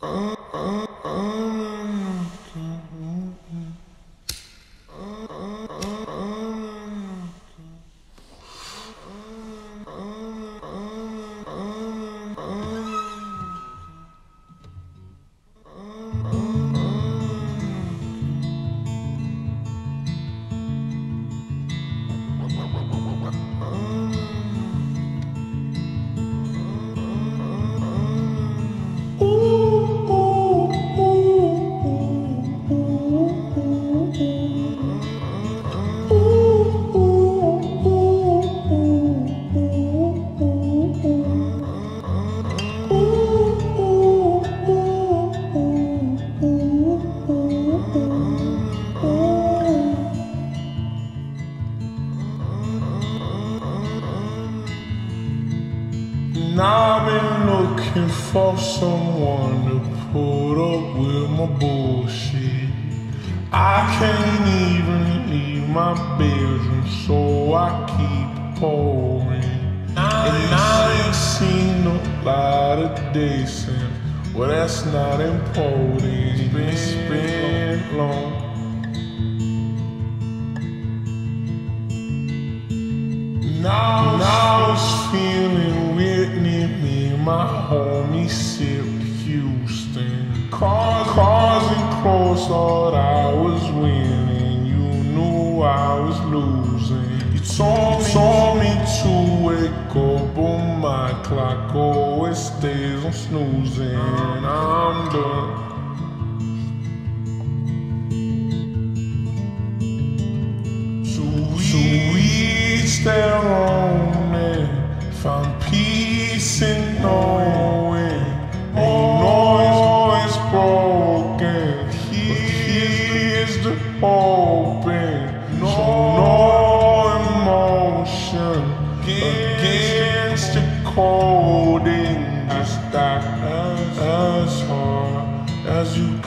Oh. And I've been looking for someone to put up with my bullshit. I can't even leave my bedroom, so I keep pouring. And I ain't seen no light of day since. Well, that's not important. It's been long. Now, now my homie sipped Houston. Cars, cars and clothes thought I was winning. You knew I was losing. You told me, told me to wake up, but my clock always stays on snoozing. Uh-huh. I'm done. So we each their own and found in knowing ain't noise broken. Here's the open, no, no emotion against the coding. Just that as, as hard as you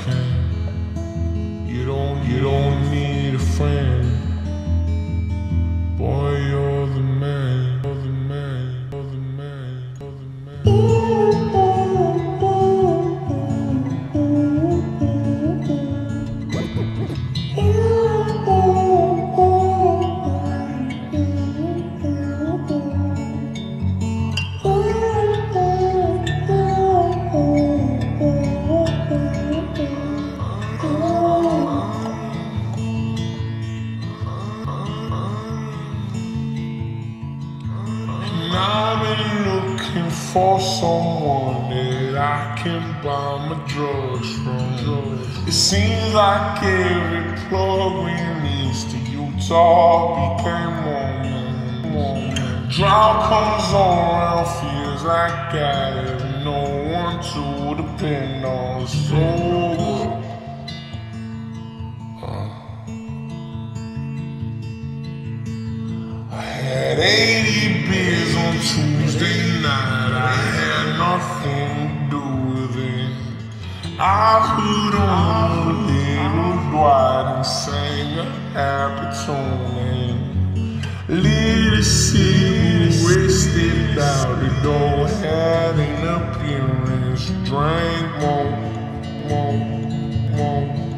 for someone that I can buy my drugs from. It seems like every plug we needs to Utah became Mormon. Drought comes on feels like I have no one to depend on. So uh, I had 80 beers on Tuesday night. Nothing to do with it. I put on a little Dwight and sang a happy tune. Little city wasted out it all had an appearance. Drank more, more, more,